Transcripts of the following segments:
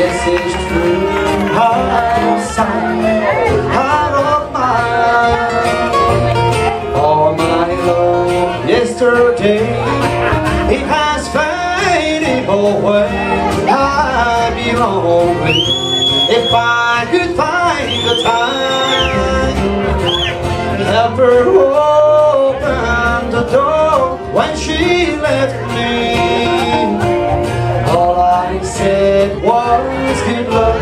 Es ist true. hart auf sein, hart auf mine. All my love yesterday, it has faded away. I'd be lonely if I could find the time. Never opened the door when she left me said was good luck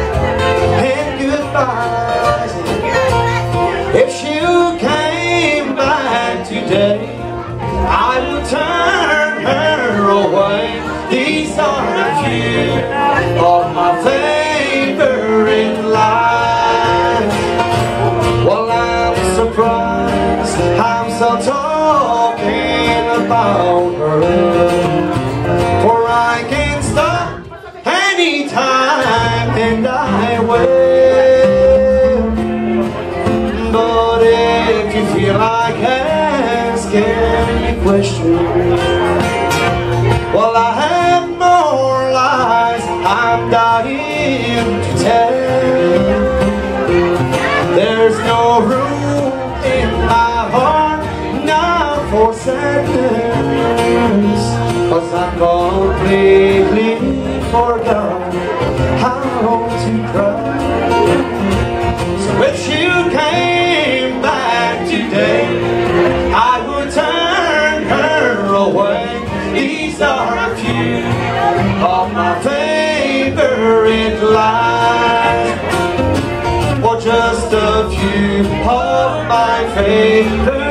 and goodbye If she came back today I would turn her away. These are a few of my favorite lines Well, I'm surprised I'm still talking about her like asking me questions. Well, I have more lies I'm dying to tell. There's no room in my heart now for sadness Cause I'm completely These are a few of my favorite lines Or just a few of my favorite